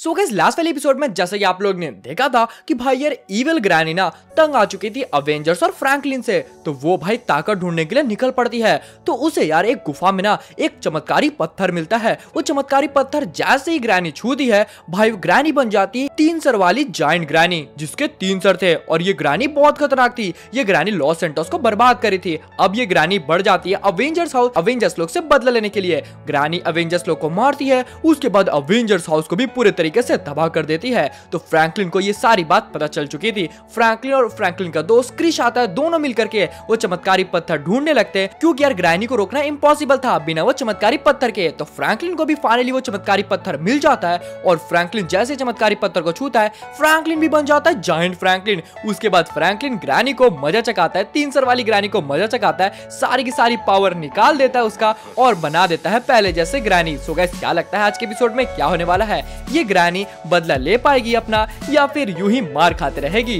सो guys last वाले episode में जैसे कि आप लोग ने देखा था कि भाई यार इविल ग्रैनी ना तंग आ चुकी थी अवेंजर्स और फ्रैंकलिन से तो वो भाई ताकत ढूँढने के लिए निकल पड़ती है। तो उसे यार एक गुफा में ना एक चमत्कारी पत्थर मिलता है। वो चमत्कारी पत्थर जैसे ही ग्रैनी छूती है, भाई ग्रैनी बन जाती है तीन सर वाली जाइंट ग्रैनी जिसके तीन सर थे। और ये ग्रैनी बहुत खतरनाक थी। ये ग्रैनी लॉस सेंटोस को बर्बाद करी थी। अब ये ग्रैनी बढ़ जाती है अवेंजर्स हाउस अवेंजर्स लोग से बदला लेने के लिए। ग्रैनी अवेंजर्स लोग को मारती है, उसके बाद अवेंजर्स हाउस को भी पूरे तरीके से तबाह कर देती है। तो फ्रैंकलिन को ये सारी बात पता चल चुकी थी। फ्रैंकलिन और फ्रैंकलिन का दोस्त क्रिश आता है, दोनों मिलकर के वो चमत्कारी पत्थर ढूँढने लगते हैं। क्योंकि यार ग्रैनी को रोकना इम्पॉसिबल था बिना वो चमत्कारी पत्थर के। तो फ्रैंकलिन को भी फाइनली वो चमत्कारी पत्थर मिल जाता है और फ्रैंकलिन जैसे चमत्कारी पत्थर को छूता है, फ्रैंकलिन भी बन जाता है जाइंट फ्रैंकलिन। उसके बाद फ्रैंकलिन ग्रैनी को मज़ा चकाता है, तीन सर वाली ग्रैनी को मज़ा चकाता है, सारी की सारी पावर निकाल देता है उसका और बना देता है पहले जैसे ग्रैनी। सो गैस क्या लगता है आज के एपिसोड में क्या होने वाला है? ये ग्रैनी बदला ले पाएगी अपना, या फिर यू ही मार खाते रहेगी।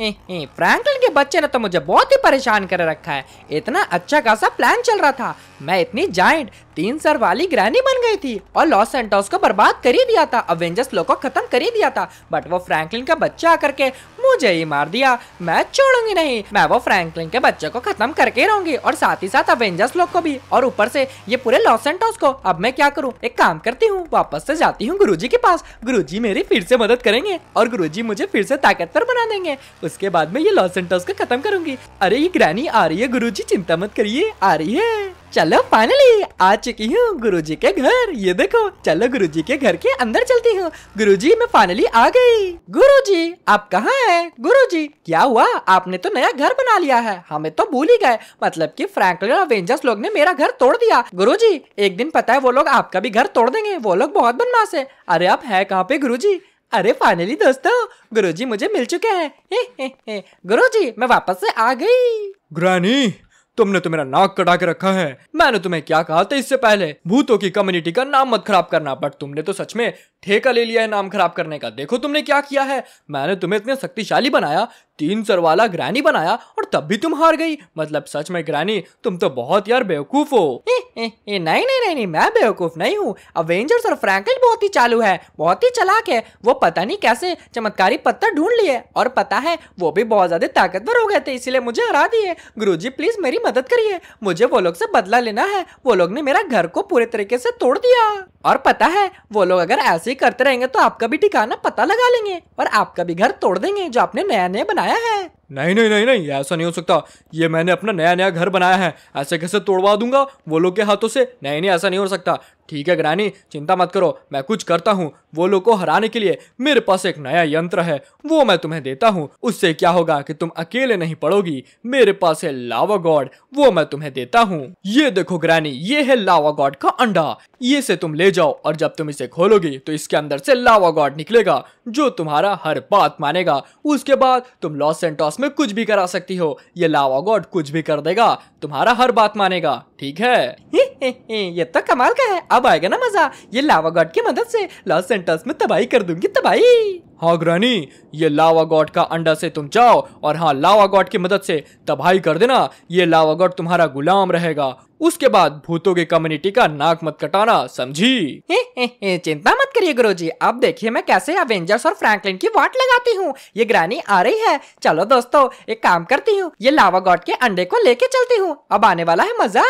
फ्रैंकलिन के बच्चे ने तो मुझे बहुत ही परेशान कर रखा है। इतना अच्छा खासा प्लान चल रहा था। मैं इतनी जाइंट तीन सर वाली ग्रैनी बन गई थी और लॉस सेंटोस को बर्बाद कर ही दिया था। अवेंजर्स लोग को खत्म कर ही दिया था। बट वो फ्रैंकलिन का बच्चा आकर के मुझे ही मार दिया। मैं छोड़ूँगी नहीं। मैं वो फ्रैंकलिन के बच्चे को खत्म करके रहूँगी और साथ ही साथ अवेंजर्स लोग को भी। और ऊपर से ये पूरे लॉस सेंटोस को। अब मैं क्या करूँ? एक काम करती हूँ। वापस से जाती हूँ गुरुजी के पास। गुरुजी मेरी फिर से मदद करेंगे और गुरुजी मुझे फिर से ताकतवर बना देंगे। उसके बाद में ये लॉस सेंटोस को खत्म करूँगी। अरे ये ग्रैनी आ रही है गुरुजी। चिंता मत करिए। आ रही है। चलो फाइनली आ चुकी हूँ, गुरुजी के घर। ये देखो, चलो गुरुजी के घर के अंदर चलती हूँ। गुरुजी, मैं फाइनली आ गई। गुरुजी, आप कहाँ हैं? गुरुजी, क्या हुआ? आपने तो नया घर बना लिया है। हमें तो भूल ही गए। मतलब कि फ्रैंकलिन और अवेंजर्स लोग ने मेरा घर तोड़ दिया। गुरुजी, एक दिन पता है वो लोग आपका भी घर तोड़ देंगे। वो लोग बहुत बदमाश है। अरे, आप है कहाँ पे गुरुजी? अरे फाइनली दोस्तों, गुरुजी मुझे मिल चुके हैं। गुरुजी, मैं वापस से आ गई। ग्रैनी तुमने तो मेरा नाक कटा के रखा है। मैंने तुम्हें क्या कहा था इससे पहले? भूतों की कम्युनिटी का नाम मत खराब करना बट तुमने तो सच में ठेका ले लिया है नाम खराब करने का। देखो तुमने क्या किया है? मैंने तुम्हें इतने शक्तिशाली बनाया तीन सर वाला ग्रैनी बनाया और तब भी तुम हार गई। मतलब सच में ग्रैनी तुम तो बहुत यार बेवकूफ़ हो। ए, ए, ए, नहीं नहीं नहीं नहीं मैं बेवकूफ़ नहीं हूँ। अवेंजर्स और फ्रैंकलिन बहुत ही चालू है बहुत ही चलाक है। वो पता नहीं कैसे चमत्कारी पत्थर ढूंढ लिए और पता है वो भी बहुत ज़्यादा ताकतवर हो गए थे इसीलिए मुझे हरा दिए। गुरुजी प्लीज़ मेरी मदद करिए। मुझे वो लोग से बदला लेना है। वो लोग ने मेरा घर को पूरे तरीके से तोड़ दिया। और पता है वो लोग अगर ऐसे ही करते रहेंगे तो आपका भी ठिकाना पता लगा लेंगे और आपका भी घर तोड़ देंगे जो आपने नया नया बनाया है। नहीं नहीं नहीं नहीं, ऐसा नहीं हो सकता। ये मैंने अपना नया नया घर बनाया है। ऐसे कैसे तोड़वा दूँगा? वो लोग के हाथों से। नहीं नहीं, ऐसा नहीं हो सकता। ठीक है ग्रानी, चिंता मत करो, मैं कुछ करता हूँ। वो लोग को हराने के लिए मेरे पास एक नया यंत्र है, वो मैं तुम्हें देता हूँ। उससे क्या होगा कि तुम अकेले नहीं पड़ोगी, मेरे पास है लावा गॉड, वो मैं तुम्हें देता हूँ। ये देखो ग्रानी, ये है लावा गॉड का अंडा। ये से तुम ले जाओ और जब तुम इसे खोलोगी तो इसके अंदर से लावा गॉड निकलेगा, जो तुम्हारा हर बात मानेगा। उसके बाद तुम लॉस सेंटोस में कुछ भी करा सकती हो। ये लावा गॉड कुछ भी कर देगा, तुम्हारा हर बात मानेगा, ठीक है? ये तो कमाल का है। अब आएगा ना मज़ा। ये लावा गॉड की मदद से लॉस सेंटर्स में तबाही कर दूँगी तबाही। हाँ ग्रानी ये लावा गॉड का अंडा से तुम जाओ और हाँ लावा गॉड की मदद से तबाही कर देना। ये लावा गॉड तुम्हारा गुलाम रहेगा। उसके बाद भूतों की कम्युनिटी का नाक मत कटाना समझी? चिंता मत करिए गुरुजी। अब देखिए मैं कैसे अवेंजर्स और फ्रैंकलिन की वाट लगाती हूँ। ये ग्रानी आ रही है। चलो दोस्तों एक काम करती हूँ। ये लावा गॉड के अंडे को लेके चलती हूँ। अब आने वाला है मज़ा।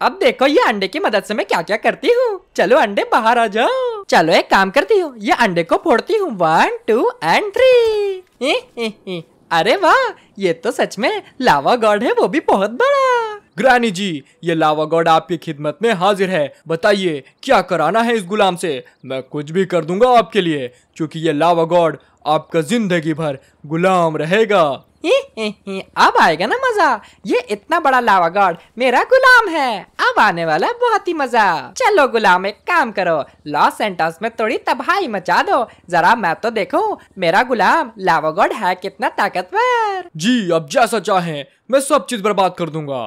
अब देखो, ये अंडे की मदद से मैं क्या क्या करती हूँ? चलो, अंडे बाहर आ जाओ। चलो, एक काम करती हूँ, ये अंडे को फोड़ती हूँ। वन टू एंड थ्री अरे वाह, ये तो सच में लावा गॉड है, वो भी बहुत बड़ा। ग्रानी जी ये लावा गॉड आपकी खिदमत में हाजिर है। बताइए क्या कराना है इस गुलाम से? मैं कुछ भी कर दूँगा आपके लिए क्योंकि ये लावा गॉड आपका ज़िंदगी भर गुलाम रहेगा। ही ही ही, अब आएगा ना मज़ा। ये इतना बड़ा लावा गॉड मेरा गुलाम है। अब आने वाला बहुत ही मज़ा। चलो गुलाम एक काम करो। लॉस सेंटोस में थोड़ी तबाही मचा दो। जरा मैं तो देखो। मेरा गुलाम लावा गॉड है कितना ताकतवर। जी अब जैसा चाहे मैं सब चीज़ बर्बाद कर दूँगा।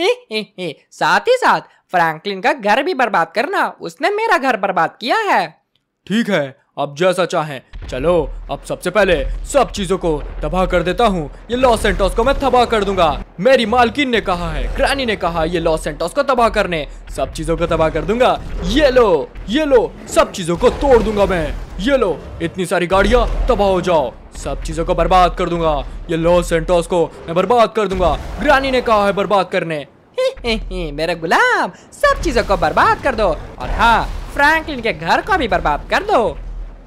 साथ ही साथ फ्रैंकलिन का घर भी बर्बाद करना, उसने मेरा घर बर्बाद किया है। ठीक है अब जैसा चाहे। चलो, अब सबसे पहले सब चीज़ों को तबाह कर देता हूँ। ये लॉस सेंटोस को मैं तबाह कर दूँगा। मेरी मालकिन ने कहा है, ग्रानी ने कहा ये लॉस सेंटोस को तबाह करने। सब चीज़ों को तबाह कर दूँगा। ये लो ये लो, सब चीज़ों को तोड़ दूँगा मैं। ये लो, इतनी सारी गाड़ियाँ, तबाह हो जाओ। सब चीज़ों को बर्बाद कर दूँगा। ये लॉस सेंटोस को मैं बर्बाद कर दूँगा। ग्रानी ने कहा है बर्बाद करने। मेरे गुलाम, सब चीज़ों को बर्बाद कर दो। और हाँ फ्रैंकलिन के घर को भी बर्बाद कर दो।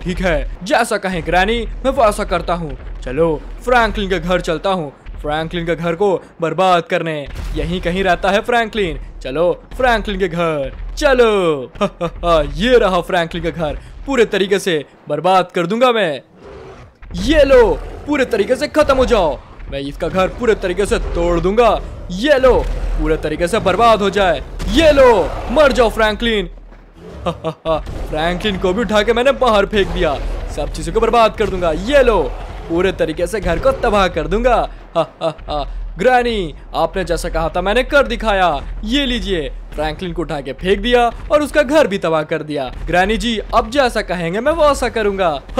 ठीक है। जैसा कहें ग्रैनी, मैं वैसा करता हूँ। चलो, फ्रैंकलिन के घर चलता हूँ। फ्रैंकलिन के घर को बर्बाद करने। यहीं कहीं रहता है फ्रैंकलिन। चलो, फ्रैंकलिन के घर। चलो। ये रहा फ्रैंकलिन का घर। पूरे तरीके से बर्बाद कर दूँगा मैं। ये लो, पूरे तरीके से खत्म हो जाओ। मैं इसका घर पूरे तरीके से तोड़ दूँगा। ये लो, पूरे तरीके से बर्बाद हो जाए। ये लो, मर जाओ फ्रैंकलिन। फ्रैंकलिन को भी उठा के मैंने बाहर फेंक दिया। सब चीज़ों को बर्बाद कर दूँगा। ये लो। पूरे तरीके से घर को तबाह कर दूँगा। ग्रैनी, आपने जैसा कहा था मैंने कर दिखाया। ये लीजिए। फ्रैंकलिन को उठा के फेंक दिया और उसका घर भी तबाह कर दिया। ग्रैनी जी, अब जैसा कहेंगे, मैं वो ऐसा करूँगा।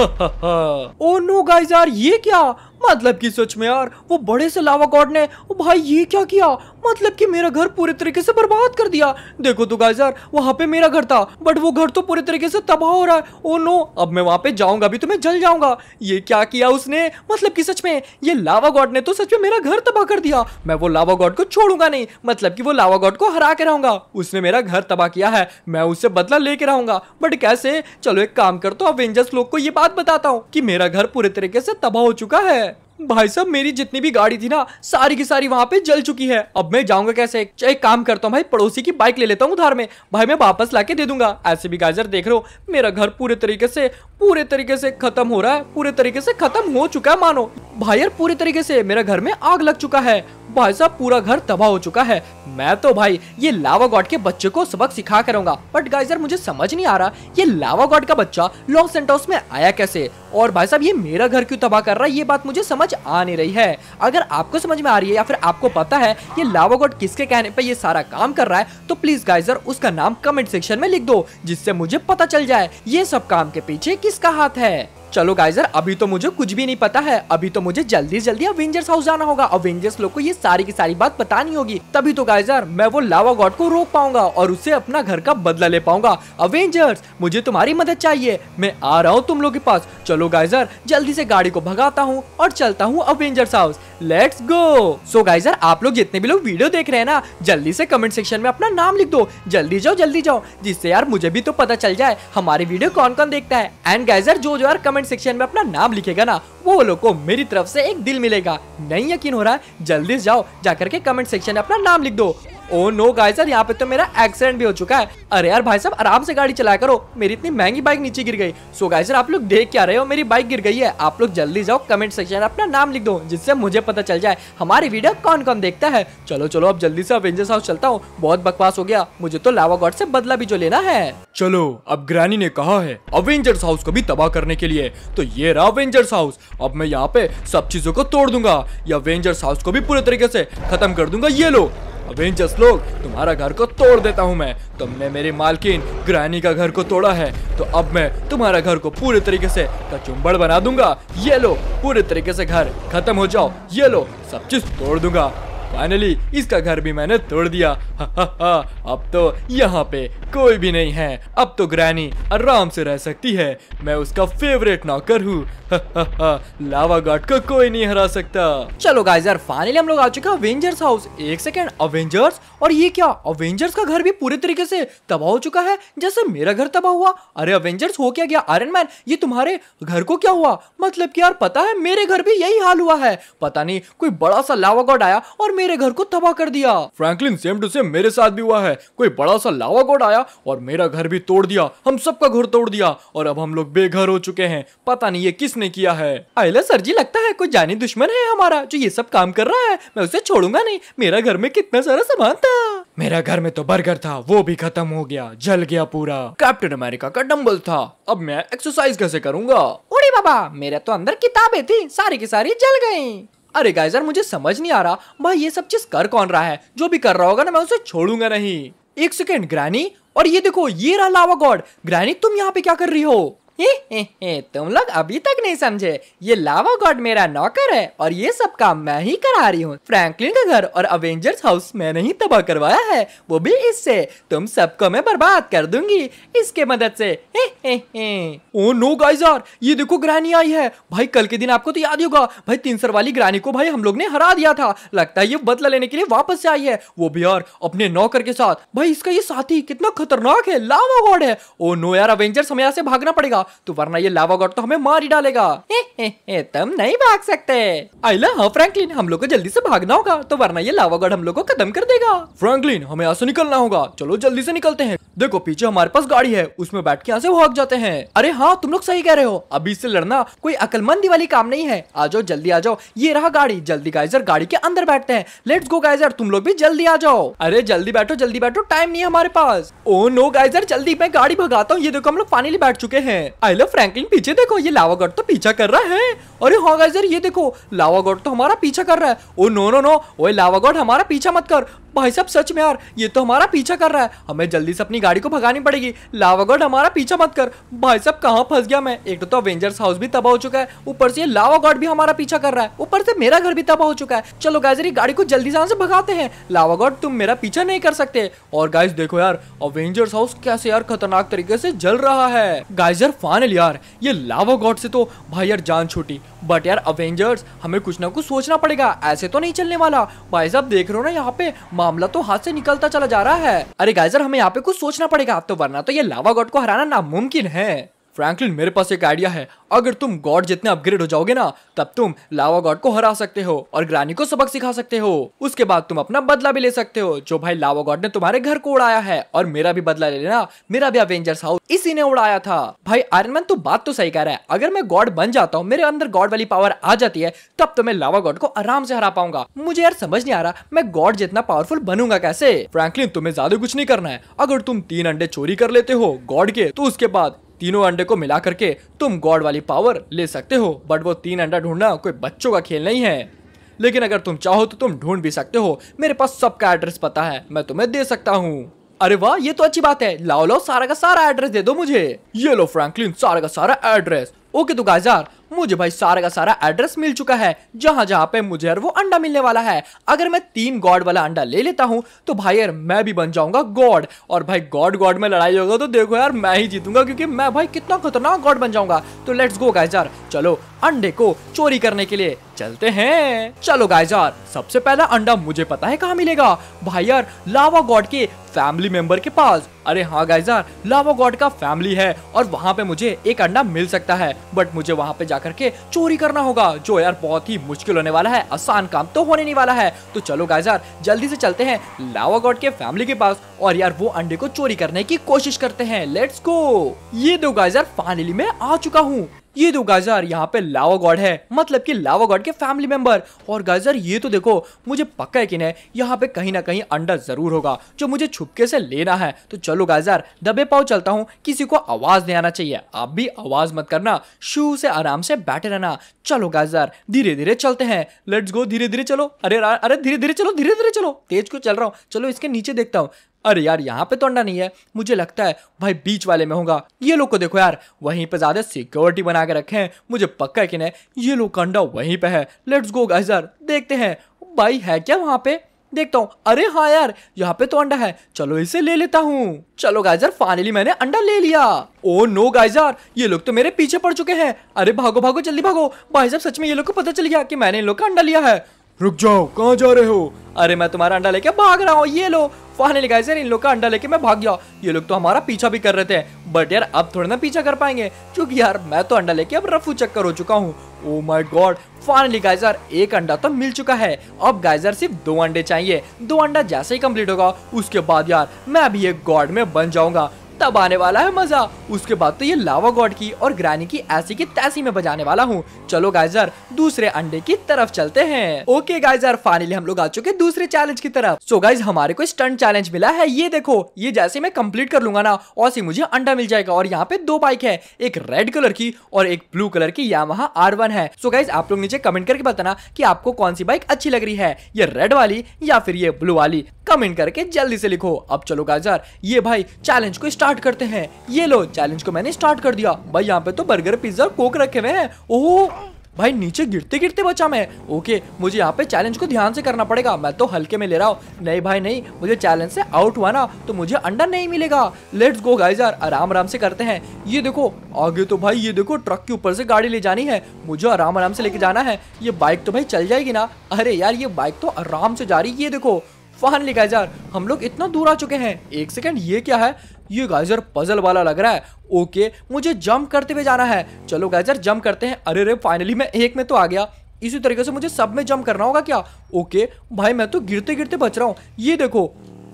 ओ नो गाइस यार, ये क्या? मतलब कि सच में यार, वो बड़े से लावा गॉड ने, ओ भाई, ये क्या किया? मतलब कि मेरा घर पूरे तरीके से बर्बाद कर दिया। देखो तो गाइस यार, वहाँ पे मेरा घर था बट वो घर तो पूरे तरीके से तबाह हो रहा है। ओ नो, अब मैं वहाँ पे जाऊँगा भी तो मैं जल जाऊँगा। ये क्या किया उसने? मतलब कि सच में, ये लावा गॉड ने तो सच में मेरा घर तबाह कर दिया। मैं वो लावा गॉड को छोड़ूँगा नहीं मतलब की वो लावा गॉड को हरा के रहूँगा। उसने मेरा घर तबाह किया है, मैं उससे बदला लेके रहूँगा। बट कैसे? चलो एक काम कर तो अवेंजर्स लोग को ये बात बताता हूँ कि मेरा घर पूरे तरीके से तबाह हो चुका है। भाई साहब, मेरी जितनी भी गाड़ी थी ना, सारी की सारी वहाँ पे जल चुकी है। अब मैं जाऊँगा कैसे? एक काम करता हूँ भाई, पड़ोसी की बाइक ले लेता हूँ उधार में। भाई, मैं वापस लाके दे दूँगा। ऐसे भी गाजर, देख रहे हो, मेरा घर पूरे तरीके से, पूरे तरीके से खत्म हो रहा है, पूरे तरीके से खत्म हो चुका है, मानो। भाई यार, पूरे तरीके से मेरा घर में आग लग चुका है। भाई साहब, पूरा घर तबाह हो चुका है। मैं तो भाई, ये लावा गॉड के बच्चे को सबक सिखा करूँगा। बट गाइजर मुझे समझ नहीं आ रहा, ये लावा गॉड का बच्चा लॉस सेंटोस में आया कैसे? और भाई साहब, ये मेरा घर क्यों तबाह कर रहा है? ये बात मुझे समझ आ नहीं रही है। अगर आपको समझ में आ रही है या फिर आपको पता है ये लावा गॉड किसके कहने पर ये सारा काम कर रहा है तो प्लीज़ गाइजर उसका नाम कमेंट सेक्शन में लिख दो, जिससे मुझे पता चल जाए ये सब काम के पीछे किसका हाथ है। चलो गाइजर, अभी तो मुझे कुछ भी नहीं पता है। अभी तो मुझे जल्दी जल्दी अवेंजर्स हाउस जाना होगा। अवेंजर्स लोग को ये सारी की सारी बात बतानी होगी। तभी तो गाइजर, मैं वो लावा गॉड को रोक पाऊँगा और उससे अपना घर का बदला ले पाऊँगा। अवेंजर्स मुझे तुम्हारी मदद चाहिए। मैं आ रहा हूँ तुम लोग के पास। चलो गाइजर, जल्दी से गाड़ी को भगाता हूँ और चलता हूँ Avengers house let's go so guys आप लोग जितने भी लोग वीडियो देख रहे हैं ना, जल्दी से कमेंट सेक्शन में अपना नाम लिख दो। जल्दी जाओ जल्दी जाओ, जिससे यार मुझे भी तो पता चल जाए, हमारी वीडियो कौन कौन देखता है। एंड गाइजर जो जो यार कमेंट सेक्शन में अपना नाम लिखेगा ना, वो लोग को मेरी तरफ़ से एक दिल मिलेगा। नहीं यकीन हो रहा है? जल्दी जाओ, जाकर के कमेंट सेक्शन में अपना नाम लिख दो। ओ नो गाइस सर यहाँ पे तो मेरा एक्सीडेंट भी हो चुका है। अरे यार, भाई साहब, आराम से गाड़ी चलाया करो। मेरी इतनी महँगी बाइक नीचे गिर गई। सो गाइस सर आप लोग देख क्या रहे हो? मेरी बाइक गिर गई है। आप लोग जल्दी जाओ कमेंट सेक्शन में अपना नाम लिख दो, जिससे मुझे पता चल जाए हमारी वीडियो कौन कौन देखता है। चलो चलो, अब जल्दी से अवेंजर्स हाउस चलता हूँ। बहुत बकवास हो गया। मुझे तो लावा गॉड से बदला भी जो लेना है। चलो, अब ग्रानी ने कहा है अवेंजर्स हाउस को भी तबाह करने के लिए। तो ये रहा अवेंजर्स हाउस अब मैं यहाँ पे सब चीज़ों को तोड़ दूँगा। या अवेंजर्स हाउस को भी पूरे तरीके से खत्म कर दूँगा। ये लो। अवेंजर्स लोग, तुम्हारा घर को तोड़ देता हूँ मैं। तुमने मेरी मालकिन ग्रहणी का घर को तोड़ा है। तो अब मैं तुम्हारा घर को पूरे तरीके से कचुम्बड़ बना दूँगा। ये लो, पूरे तरीके से घर खत्म हो जाओ। ये लो, सब चीज़ तोड़ दूँगा। फाइनली इसका घर भी मैंने तोड़ दिया। हा, हा, हा, अब तो यहाँ पे कोई भी नहीं है। अब तो ग्रैनी आराम से रह सकती है। मैं उसका फेवरेट नौकर हूँ। लावा गॉड को कोई नहीं हरा सकता। चलो गाइस यार फाइनली हम लोग आ चुके हैं अवेंजर्स हाउस एक सेकेंड अवेंजर्स और ये क्या? अवेंजर्स का घर भी पूरे तरीके से तबाह हो चुका है जैसे मेरा घर तबाह हुआ। अरे अवेंजर्स हो क्या गया? आयरन मैन ये तुम्हारे घर को क्या हुआ? मतलब कि यार पता है मेरे घर भी यही हाल हुआ है। पता नहीं कोई बड़ा सा लावा गॉड आया और मेरे घर को तबाह कर दिया। फ्रैंकलिन सेम टू सेम मेरे साथ भी हुआ है। कोई बड़ा सा लावा गोड आया और मेरा घर भी तोड़ दिया। हम सबका घर तोड़ दिया और अब हम लोग बेघर हो चुके हैं। पता नहीं ये किसने किया है। अले सर जी लगता है कोई जानी दुश्मन है हमारा जो ये सब काम कर रहा है। मैं उसे छोड़ूँगा नहीं। मेरा घर में कितना सारा सामान था। मेरा घर में तो बर्गर था वो भी खत्म हो गया जल गया पूरा। कैप्टन अमेरिका का डम्बल था। अब मैं एक्सरसाइज कैसे करूँगा? उड़ी बाबा मेरे तो अंदर किताबें थी सारी की सारी जल गई। अरे गाइस यार मुझे समझ नहीं आ रहा। भाई, ये सब चीज़ कर कौन रहा है? जो भी कर रहा होगा ना, मैं उसे छोड़ूँगा नहीं। एक सेकेंड ग्रैनी और ये देखो, ये रहा लावा गॉड ग्रैनी तुम यहाँ पे क्या कर रही हो? हे हे हे तुम लोग अभी तक नहीं समझे। ये लावा गॉड मेरा नौकर है और ये सब काम मैं ही करा रही हूँ। फ्रैंकलिन का घर और अवेंजर्स हाउस मैंने ही तबाह करवाया है। वो भी इससे। तुम सबको मैं बर्बाद कर दूँगी इसके मदद से। हे हे हे ओ नो गाइस यार, ये देखो ग्रानी आई है। भाई, कल के दिन आपको तो याद होगा। भाई, तीन सर वाली ग्रानी को भाई हम लोग ने हरा दिया था। लगता है ये बदला लेने के लिए वापस से आई है। वो भी यार, अपने नौकर के साथ। भाई, इसका ये साथी कितना खतरनाक है। लावा गॉड है। ओ नो यार अवेंजर्स हमें यहाँ से भागना पड़ेगा। तो वरना ये लावा गॉड तो हमें मार ही डालेगा। हे हे हे तुम नहीं भाग सकते। आइला हाँ फ्रैंकलिन हम लोग को जल्दी से भागना होगा तो वरना ये लावा गॉड हम लोग को खत्म कर देगा। फ्रैंकलिन हमें यहाँ से निकलना होगा। चलो जल्दी से निकलते हैं। देखो पीछे हमारे पास गाड़ी है उसमें बैठ के यहाँ से भाग जाते हैं। अरे हाँ तुम लोग सही कह रहे हो। अभी से लड़ना कोई अकलमंदी वाली काम नहीं है। आ जाओ जल्दी आ जाओ। ये रहा गाड़ी। जल्दी गाइजर गाड़ी के अंदर बैठते हैं। लेट्स गो गाइजर तुम लोग भी जल्दी आ जाओ। अरे जल्दी बैठो जल्दी बैठो। टाइम नहीं है हमारे पास। ओ नो गाइजर जल्दी मैं गाड़ी भगाता हूँ। ये देखो हम लोग फाइनली बैठ चुके हैं। आई लव फ्रैंकलिन पीछे देखो, ये लावागढ़ तो पीछा कर रहा है। अरे हाँ गाइजर ये देखो लावा गॉड तो हमारा पीछा कर रहा है। ओ नो नो नो ओए लावा गॉड हमारा पीछा मत कर। भाई साहब सच में यार ये तो हमारा पीछा कर रहा है। हमें जल्दी से अपनी गाड़ी को भगानी पड़ेगी। लावा गॉड हमारा पीछा मत कर। भाई साहब कहाँ फंस गया मैं? एक तो, अवेंजर्स हाउस भी तबाह हो चुका है। ऊपर से ये लावा भी हमारा पीछा कर रहा है। ऊपर से मेरा घर भी तबाह हो चुका है। चलो गाइजर गाड़ी को जल्दी से भगाते हैं। लावा गॉड तुम मेरा पीछा नहीं कर सकते। और गाइज़ देखो यार अवेंजर्स हाउस कैसे यार खतरनाक तरीके से जल रहा है। गाइजर फाइनल यार ये लावा गॉड से तो भाई यार जान छूटी। बट यार अवेंजर्स हमें कुछ ना कुछ सोचना पड़ेगा। ऐसे तो नहीं चलने वाला। भाई साहब देख रहे हो ना यहाँ पे मामला तो हाथ से निकलता चला जा रहा है। अरे गाइजर हमें यहाँ पे कुछ सोचना पड़ेगा तो वरना तो ये लावा गॉड को हराना नामुमकिन है। फ्रैंकलिन मेरे पास एक आइडिया है। अगर तुम गॉड जितने अपग्रेड हो जाओगे ना, तब तुम लावा गॉड को हरा सकते हो और ग्रानी को सबक सिखा सकते हो। उसके बाद तुम अपना बदला भी ले सकते हो, जो भाई लावा गॉड ने तुम्हारे घर को उड़ाया है और मेरा भी बदला ले लेना। मेरा भी अवेंजर्स हाउस इसी ने उड़ाया था। भाई आयरन मैन तो बात तो सही कह रहा है। अगर मैं गॉड बन जाता हूँ, मेरे अंदर गॉड वाली पावर आ जाती है, तब तो मैं लावा गॉड को आराम से हरा पाऊँगा। मुझे यार समझ नहीं आ रहा, मैं गॉड जितना पावरफुल बनूँगा कैसे? फ्रैंकलिन तुम्हें ज़्यादा कुछ नहीं करना है। अगर तुम तीन अंडे चोरी कर लेते हो गॉड के तो उसके बाद तीनों अंडे को मिला करके तुम गॉड वाली पावर ले सकते हो बट वो तीन अंडा ढूंढना कोई बच्चों का खेल नहीं है। लेकिन अगर तुम चाहो तो तुम ढूंढ भी सकते हो। मेरे पास सबका एड्रेस पता है, मैं तुम्हें दे सकता हूँ। अरे वाह, ये तो अच्छी बात है। लाओ लो सारा का सारा एड्रेस दे दो मुझे। ये लो फ्रैंकलिन सारा का सारा एड्रेस ओके तो गाजार मुझे भाई सारा का सारा एड्रेस मिल चुका है। जहाँ जहाँ पे मुझे यार वो अंडा मिलने वाला है। अगर मैं तीन गॉड वाला अंडा ले लेता हूँ तो भाई यार मैं भी बन जाऊँगा गॉड और भाई गॉड गॉड में लड़ाई होगा तो देखो यार मैं ही जीतूँगा, क्योंकि मैं भाई कितना खतरनाक गॉड बन जाऊँगा। तो लेट्स गो गाइस चलो, अंडे को चोरी करने के लिए चलते हैं। चलो गाइस सबसे पहला अंडा मुझे पता है कहाँ मिलेगा? भाई यार लावा गॉड के फैमिली मेंबर के पास। अरे हाँ गाइस लावा गॉड का फैमिली है, और वहाँ पे मुझे एक अंडा मिल सकता है। बट मुझे वहाँ पे जाकर के चोरी करना होगा। जो यार बहुत ही मुश्किल होने वाला है, आसान काम तो होने नहीं वाला है। तो चलो गाइज़ यार, जल्दी से चलते हैं लावा गॉड के फैमिली के पास और यार वो अंडे को चोरी करने की कोशिश करते हैं। लेट्स गो ये दो गाइजर फाइनली मैं आ चुका हूँ। ये दो गाजर यहाँ पे लावा गॉड है मतलब कि लावा गॉड के फैमिली मेंबर और गाजर, ये तो देखो, मुझे पक्का यकीन है, यहाँ पे कहीं ना कहीं अंडा ज़रूर होगा, जो मुझे छुपके से लेना है। तो चलो गाजर, दबे पाओ चलता हूँ, किसी को आवाज़ नहीं आना चाहिए। आप भी आवाज़ मत करना, शू से आराम से बैठे रहना। चलो गाजर धीरे धीरे चलते हैं। लेट्स गो धीरे धीरे चलो। अरे अरे धीरे धीरे चलो धीरे धीरे चलो। तेज को चल रहा हूँ? चलो इसके नीचे देखता हूँ। अरे यार, यहाँ पे तो अंडा नहीं है। मुझे लगता है भाई बीच वाले में होगा। ये लोग को देखो यार, वहीं पे ज़्यादा सिक्योरिटी बना के रखे हैं। मुझे पक्का है कि नहीं ये लोग का अंडा वहीं पे है। लेट्स गो गाइजर देखते हैं। भाई, है क्या वहाँ पे? देखता हूँ। अरे हाँ यार, यहाँ पे तो अंडा है। चलो इसे ले लेता हूँ। चलो गाइजर फाइनली मैंने अंडा ले लिया। ओ नो गाइजर ये लोग तो मेरे पीछे पड़ चुके हैं। अरे भागो भागो, जल्दी भागो। भाई साहब, सच में ये लोग को पता चल गया कि मैंने इन लोग का अंडा लिया है। रुक जाओ, कहाँ जा रहे हो? अरे, मैं तुम्हारा अंडा लेके भाग रहा हूँ, ये लो। फाइनली गाइस यार इन लोग का अंडा लेके मैं भाग गया। ये लोग तो हमारा पीछा भी कर रहे थे बट यार अब थोड़ा ना पीछा कर पाएँगे, क्योंकि यार मैं तो अंडा लेके अब रफू चक्कर हो चुका हूँ। Oh my god finally geyser एक अंडा तो मिल चुका है। अब गाइजर सिर्फ़ दो अंडे चाहिए। दो अंडा जैसे ही कंप्लीट होगा, उसके बाद यार, मैं भी एक गॉड में बन जाऊँगा। तब आने वाला है मज़ा। उसके बाद तो ये लावा गॉड की और ग्रैनी की ऐसी की तैसी में बजाने वाला हूँ। चलो गाइजर, दूसरे अंडे की तरफ़ चलते हैं। ओके गाइजर फाइनली हम लोग आ चुके दूसरे चैलेंज की तरफ़। सो गाइज़ हमारे को स्टंट चैलेंज मिला है। ये देखो, ये जैसे मैं कंप्लीट कर लूँगा ना, और मुझे अंडा मिल जाएगा। और यहाँ पे दो बाइक है, एक रेड कलर की और एक ब्लू कलर की। यामाहा आर वन है। सो गाइज़ आप लोग नीचे कमेंट करके बताना की आपको कौन सी बाइक अच्छी लग रही है। ये रेड वाली या फिर ये ब्लू वाली? कमेंट करके जल्दी से लिखो। अब चलो गाइजर, ये भाई चैलेंज को स्टार्ट स्टार्ट करते हैं। ये लो चैलेंज को मैंने स्टार्ट कर दिया। भाई, यहाँ पे तो बर्गर पिज्जा कोक रखे हुए हैं। ओह, भाई, नीचे गिरते गिरते बचा मैं। ओके मुझे यहाँ पे चैलेंज को ध्यान से करना पड़ेगा। मैं तो हल्के में ले रहा हूँ। नहीं भाई, नहीं, मुझे चैलेंज से आउट हुआ ना तो मुझे अंडा नहीं मिलेगा। लेट्स गो गाइस यार, आराम आराम से करते हैं। ये देखो, आगे तो भाई, ये देखो ट्रक के ऊपर से गाड़ी ले जानी है। मुझे आराम आराम से लेके जाना है। ये बाइक तो भाई चल जाएगी ना। अरे यार, ये बाइक तो आराम से जा रही ये देखो। फाइनली गाइजर हम लोग इतना दूर आ चुके हैं। एक सेकंड ये क्या है? ये गाइजर पजल वाला लग रहा है। ओके मुझे जंप करते हुए जाना है। चलो गाइजर जंप करते हैं। अरे रे फाइनली मैं एक में तो आ गया। इसी तरीके से मुझे सब में जंप करना होगा क्या? ओके भाई, मैं तो गिरते गिरते बच रहा हूँ। ये देखो,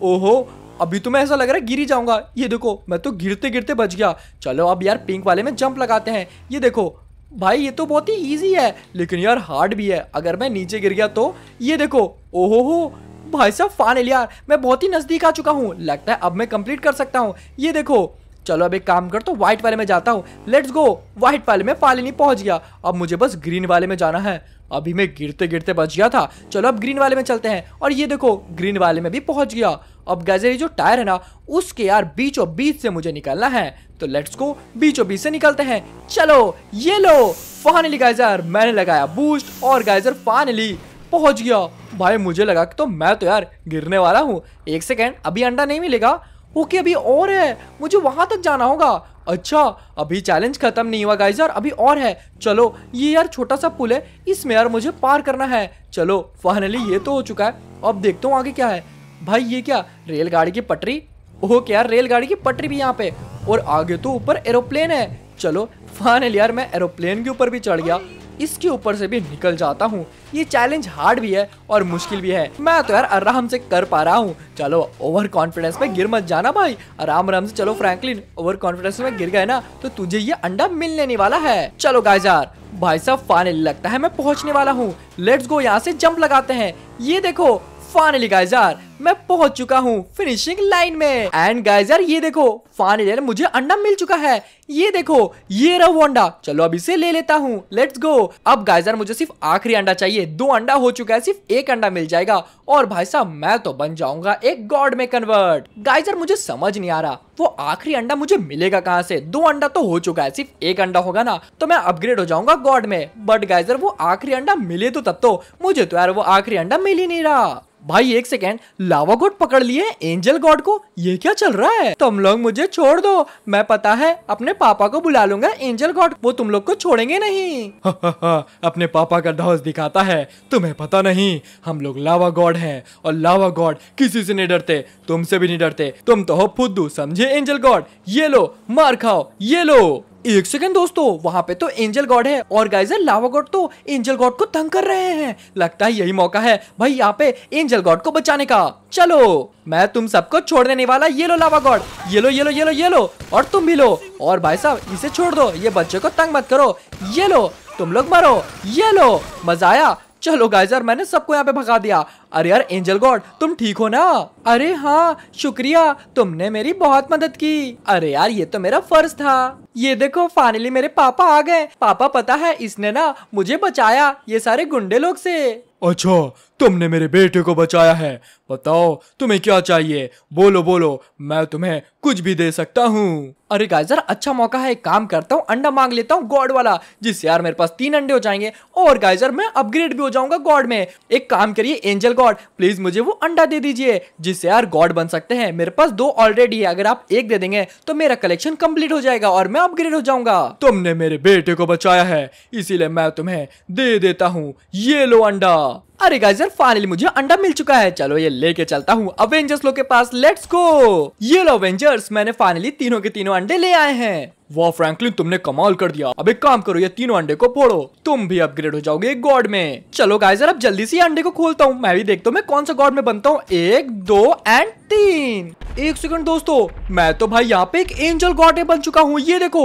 ओहो, अभी तो मैं ऐसा लग रहा है गिरी जाऊँगा। ये देखो, मैं तो गिरते गिरते बच गया। चलो, अब यार पिंक वाले में जंप लगाते हैं। ये देखो, भाई, ये तो बहुत ही इजी है। लेकिन यार हार्ड भी है। अगर मैं नीचे गिर गया तो ये देखो ओहो हो भाई साहब फाइनल यार। मैं बहुत ही नज़दीक आ चुका हूँ। लगता है अब मैं कंप्लीट कर सकता हूँ। ये देखो, चलो अब एक काम कर तो व्हाइट वाले में जाता हूँ। लेट्स गो व्हाइट वाले में फाइनली पहुँच गया। अब मुझे बस ग्रीन वाले में जाना है। अभी मैं गिरते गिरते बच गया था। चलो अब ग्रीन वाले में चलते हैं। और ये देखो ग्रीन वाले में भी पहुँच गया। अब गैजर जो टायर है ना, उसके यार बीचों बीच से मुझे निकलना है। तो लेट्स गो बीचों बीच से निकलते हैं। चलो, ये लो। फाइनली गाइजर मैंने लगाया बूस्ट और गाइजर फाइनली पहुँच गया। भाई, मुझे लगा कि तो मैं तो यार गिरने वाला हूँ। एक सेकेंड, अभी अंडा नहीं मिलेगा? ओके, अभी और है। मुझे वहाँ तक जाना होगा। अच्छा अभी चैलेंज खत्म नहीं हुआ गाइस यार अभी और है। चलो, ये यार छोटा सा पुल है। इसमें यार मुझे पार करना है। चलो फाइनली ये तो हो चुका है। अब देखता हूँ आगे क्या है। भाई, ये क्या? रेलगाड़ी की पटरी? ओके यार, रेलगाड़ी की पटरी भी यहाँ पे। और आगे तो ऊपर एरोप्लेन है। चलो फाइनली यार मैं एरोप्लेन के ऊपर भी चढ़ गया। इसके ऊपर से भी निकल जाता हूँ। ये चैलेंज हार्ड भी है और मुश्किल भी है। मैं तो यार आराम से कर पा रहा हूँ। चलो ओवर कॉन्फिडेंस में गिर मत जाना भाई। आराम आराम से चलो फ्रैंकलिन ओवर कॉन्फिडेंस में गिर गए ना तो तुझे ये अंडा मिलने वाला है। चलो यार, भाई साहब फाइनली लगता है मैं पहुँचने वाला हूँ। लेट्स गो यहाँ से जंप लगाते हैं। ये देखो फाइनली गाइस यार मैं पहुँच चुका हूँ फिनिशिंग लाइन में। एंड गाइस यार, ये देखो फाइनली यार मुझे अंडा मिल चुका है। ये देखो, ये रहा वो अंडा। चलो, अब इसे ले लेता हूँ। लेट्स गो अब गाइस यार, मुझे सिर्फ़ आखिरी अंडा चाहिए। दो अंडा हो चुका है, सिर्फ़ एक अंडा मिल जाएगा। और भाई साहब, मैं तो बन जाऊँगा एक गॉड में कन्वर्ट गाइस यार, मुझे समझ नहीं आ रहा। वो आखिरी अंडा मुझे मिलेगा कहाँ से? दो अंडा तो हो चुका है, सिर्फ़ एक अंडा होगा ना तो मैं अपग्रेड हो जाऊँगा गॉड में। बट गाइजर वो आखिरी अंडा मिले तो तब तो। मुझे तो यार, वो आखिरी अंडा मिल ही नहीं रहा। भाई, एक सेकेंड लावा गोड पकड़ लिए एंजल गॉड को। ये क्या चल रहा है? तुम लोग मुझे छोड़ दो। मैं पता है, अपने पापा को बुला लूँगा एंजल गॉड वो तुम लोग को छोड़ेंगे नहीं। अपने पापा का ढौस दिखाता है। तुम्हें पता नहीं, हम लोग लावा गॉड हैं और लावा गॉड किसी से नहीं डरते। तुमसे भी नहीं डरते। तुम तो हो फुद्दू, समझे एंजल गॉड ये लो, मार खाओ, ये लो। एक सेकंड दोस्तों, वहाँ पे तो एंजल गॉड है। और गाइजर लावा गॉड तो एंजल गॉड को तंग कर रहे हैं। लगता है यही मौका है। भाई, यहाँ पे एंजल गॉड को बचाने का। चलो, मैं तुम सबको छोड़ देने वाला ये लो लावा गॉड ये लो ये लो ये लो ये लो। और तुम भी लो। और भाई साहब, इसे छोड़ दो। ये बच्चे को तंग मत करो। ये लो, तुम लोग मरो। ये लो। मज़ा आया। चलो गाइजर, मैंने सबको यहाँ पे भगा दिया। अरे यार, एंजल गॉड, तुम ठीक हो ना? अरे हाँ शुक्रिया, तुमने मेरी बहुत मदद की। अरे यार, ये तो मेरा फ़र्ज़ था। ये देखो फाइनली मेरे पापा आ गए। पापा, पता है, इसने ना मुझे बचाया, ये सारे गुंडे लोग से। अच्छा तुमने मेरे बेटे को बचाया है। बताओ तुम्हें क्या चाहिए? बोलो बोलो मैं तुम्हें कुछ भी दे सकता हूँ। अरे गाइजर अच्छा मौका है एक काम करता हूँ अंडा मांग लेता हूँ गॉड वाला जिससे यार मेरे पास तीन अंडे हो जाएँगे। और गाइजर मैं अपग्रेड भी हो जाऊँगा गॉड में। एक काम करिए एंजल गॉड प्लीज़ मुझे वो अंडा दे दीजिए जिससे यार गॉड बन सकते हैं। मेरे पास दो ऑलरेडी है अगर आप एक दे देंगे तो मेरा कलेक्शन कंप्लीट हो जाएगा और मैं अपग्रेड हो जाऊँगा। तुमने मेरे बेटे को बचाया है इसीलिए मैं तुम्हें दे देता हूँ। ये लो अंडा। अरे गाइस यार फाइनली मुझे अंडा मिल चुका है। चलो ये लेके चलता हूँ अवेंजर्स लोग के पास। लेट्स गो ये लो अवेंजर्स मैंने फाइनली तीनों के तीनों अंडे ले आए हैं। वाह फ्रैंकलिन तुमने कमाल कर दिया। अब एक काम करो, ये तीनों अंडे को फोड़ो। तुम भी अपग्रेड हो जाओगे एक गॉड में। चलो गाइजर अब जल्दी से अंडे को खोलता हूँ। मैं भी देखता हूँ मैं कौन सा गॉड में बनता हूँ। एक, दो एंड तीन। एक सेकंड दोस्तों, मैं तो भाई यहाँ पे एक एंजल गॉड बन चुका हूँ, ये देखो।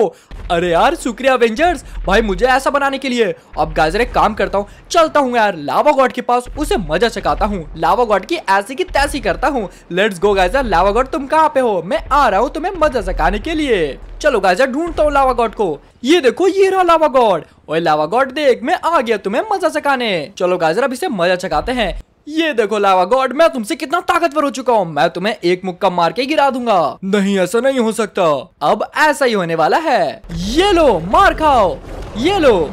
अरे यार, शुक्रिया अवेंजर्स भाई मुझे ऐसा बनाने के लिए। अब गाजर एक काम करता हूँ, चलता हूँ यार लावा गॉड के पास, उसे मज़ा चकाता हूँ। लावा गॉड की ऐसी की तैसी करता हूँ। Let's go guys lava god तुम कहाँ पे हो? मैं आ रहा हूँ तुम्हें मज़ा चकाने के लिए। चलो गाइजर ढूंढता हूँ लावा गॉड को। ये देखो, ये रहा लावा गॉड ओए लावा गॉड देख, मैं आ गया तुम्हें मज़ा चकाने चलो गाइजर अब इसे मज़ा चकाते हैं। ये देखो लावा गॉड, मैं तुमसे कितना ताकतवर हो चुका हूँ, मैं तुम्हें एक मुक्का मार के गिरा दूँगा। नहीं, ऐसा नहीं हो सकता। अब ऐसा ही होने वाला है। ये लो, मार खाओ। ये लो,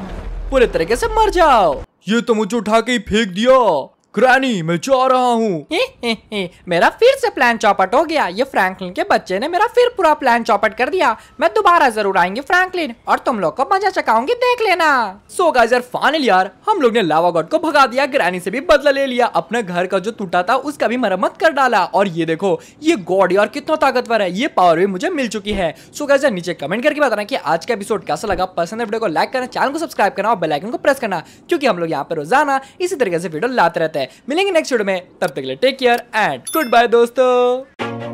पूरे तरीके से मर जाओ। ये तो मुझे उठा के ही फेंक दिया। ग्रैनी मैं जा रहा हूँ। मेरा फिर से प्लान चौपट हो गया। ये फ्रैंकलिन के बच्चे ने मेरा फिर पूरा प्लान चौपट कर दिया। मैं दोबारा ज़रूर आएँगे फ्रैंकलिन और तुम लोग को मज़ा चकाऊँगी देख लेना। सो गाइस यार फाइनल यार हम लोग ने लावा गॉड को भगा दिया ग्रैनी से भी बदला ले लिया अपने घर का जो टूटा था उसका भी मरम्मत कर डाला। और ये देखो ये गॉड यार कितना ताकतवर है। ये पावर भी मुझे मिल चुकी है। सो गाइस यार नीचे कमेंट करके बताना की आज का एपिसोड कैसा लगा। पसंद है वीडियो को लाइक करना चैनल को सब्सक्राइब करना और बेल आइकन को प्रेस करना क्योंकि हम लोग यहाँ पे रोज़ाना इसी तरीके से वीडियो लाते रहते हैं मिलेंगे नेक्स्ट वीडियो में। तब तक के लिए take care and good bye दोस्तों।